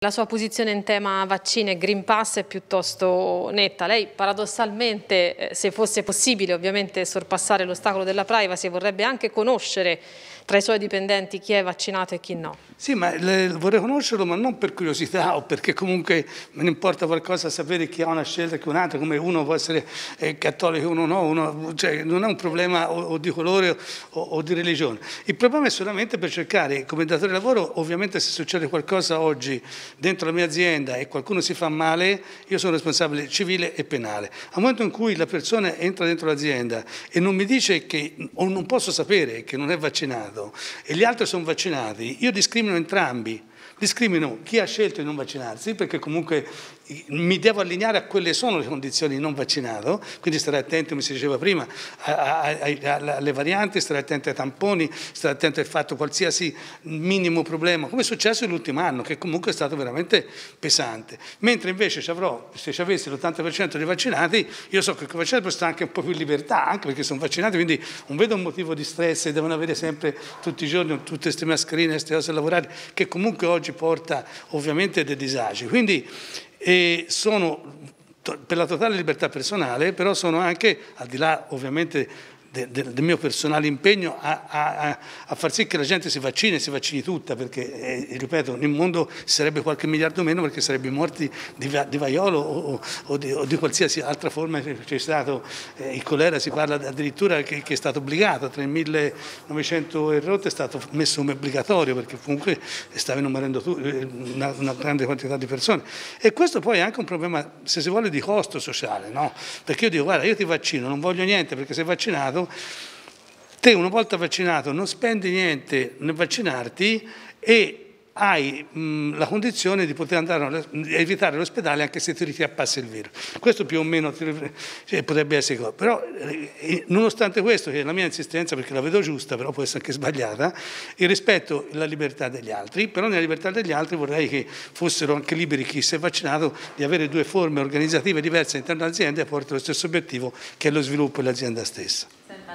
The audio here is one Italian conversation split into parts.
La sua posizione in tema vaccini e Green Pass è piuttosto netta. Lei paradossalmente, eh, se fosse possibile ovviamente sorpassare l'ostacolo della privacy, vorrebbe anche conoscere tra i suoi dipendenti chi è vaccinato e chi no. Sì, ma le, vorrei conoscerlo, ma non per curiosità o perché comunque me ne importa qualcosa sapere chi ha una scelta che un'altra, come uno può essere eh, cattolico e uno no, uno, cioè, non è un problema o, o di colore o, o, di religione. Il problema è solamente per cercare, come datore di lavoro, ovviamente se succede qualcosa oggi dentro la mia azienda e qualcuno si fa male, io sono responsabile civile e penale. Al momento in cui la persona entra dentro l'azienda e non mi dice che, o non posso sapere che non è vaccinato e gli altri sono vaccinati, io discrimino discriminano entrambi, discriminano chi ha scelto di non vaccinarsi perché comunque mi devo allineare a quelle sono le condizioni di non vaccinato, quindi stare attento, come si diceva prima, alle varianti, stare attento ai tamponi, stare attento al fatto qualsiasi minimo problema, come è successo nell'ultimo anno, che comunque è stato veramente pesante. Mentre invece ci avrò, se ci avessi l'80% dei vaccinati, io so che con i vaccinati posso stare anche un po' più in libertà, anche perché sono vaccinati, quindi non vedo un motivo di stress devono avere sempre tutti i giorni tutte queste mascherine, queste cose da lavorare, che comunque oggi porta ovviamente dei disagi. Quindi e sono per la totale libertà personale, però sono anche, al di là ovviamente de, de, del mio personale impegno a, a, a, far sì che la gente si vaccini e si vaccini tutta, perché, eh, ripeto, nel mondo sarebbe qualche miliardo meno perché sarebbero morti di, di vaiolo o, o, di, o, di, qualsiasi altra forma c'è stato. Eh, il colera si parla addirittura che, che, è stato obbligato, tra il 1900 e rotto è stato messo come obbligatorio perché comunque stavano morendo eh, una, una, grande quantità di persone. E questo poi è anche un problema, se si vuole, di costo sociale, no? Perché io dico, guarda, io ti vaccino, non voglio niente perché sei vaccinato, te una volta vaccinato non spendi niente nel vaccinarti e hai mh, la condizione di poter andare a evitare l'ospedale anche se ti richiappassi il virus. Questo più o meno cioè, potrebbe essere così. Però eh, nonostante questo, che è la mia insistenza, perché la vedo giusta, però può essere anche sbagliata, il rispetto e la libertà degli altri, però nella libertà degli altri vorrei che fossero anche liberi chi si è vaccinato di avere due forme organizzative diverse all'interno dell'azienda e portare lo stesso obiettivo che è lo sviluppo dell'azienda stessa.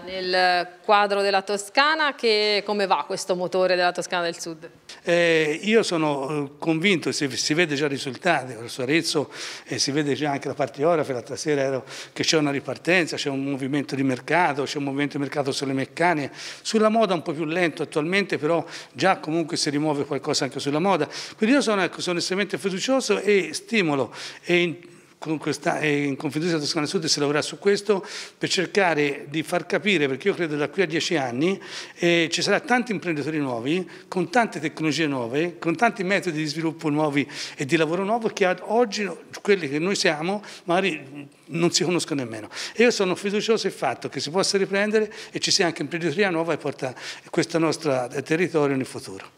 Nel quadro della Toscana, che, come va questo motore della Toscana del Sud? Eh, io sono eh, convinto, si, si, vede già i risultati, verso Arezzo eh, si vede già anche la partiografa, l'altra sera ero, che c'è una ripartenza, c'è un movimento di mercato, c'è un movimento di mercato sulle meccaniche, sulla moda un po' più lento attualmente, però già comunque si rimuove qualcosa anche sulla moda. Quindi io sono, ecco, sono estremamente fiducioso e stimolo e con questa, in Confindustria Toscana Sud si lavora su questo per cercare di far capire, perché io credo da qui a dieci anni eh, ci saranno tanti imprenditori nuovi, con tante tecnologie nuove, con tanti metodi di sviluppo nuovi e di lavoro nuovo che oggi quelli che noi siamo magari non si conoscono nemmeno. E io sono fiducioso del fatto che si possa riprendere e ci sia anche imprenditoria nuova e porta questo nostro territorio nel futuro.